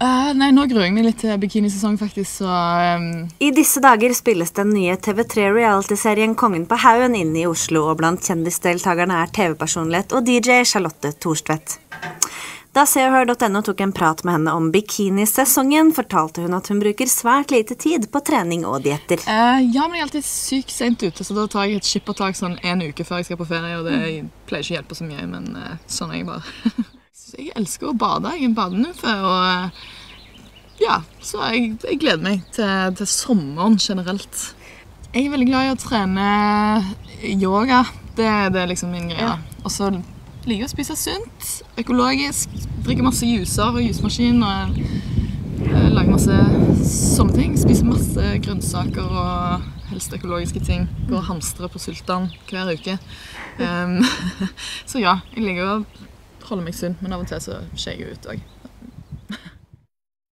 Eh, nei, nå gruer jeg meg litt til bikinisesong, faktisk, så um, I disse dager spilles den nye TV3 reality-serien Kongen på haugen inn i Oslo, og blant kjendisdeltakerne er TV-personlighet og DJ Charlotte Thorstvedt. Da seoghør.no tok en prat med henne om bikinisesongen, fortalte hun at hun bruker svært lite tid på trening og dietter. Uh, Ja, men jeg er alltid sykt sent ute, så da tar jeg et skippertak sånn en uke før jeg skal på ferie, og det pleier ikke å hjelpe så mye, men uh, sånn er jeg bare. Jeg elsker å bade. Jeg er en badenymfe, og eh, ja, så jeg, jeg gleder meg til, til sommeren generelt. Jeg er veldig glad i å trene yoga. Det, det er liksom min greie. Og så liker jeg å spise sunt, økologisk, Drikker masse juicer og jusmaskin. og lager masse sånne ting. Spiser masse grønnsaker og helst økologiske ting. Går og hamstrer på sultan hver uke. Um, så ja, jeg liker å holde meg sunn, men av og til så skjer jeg ut òg.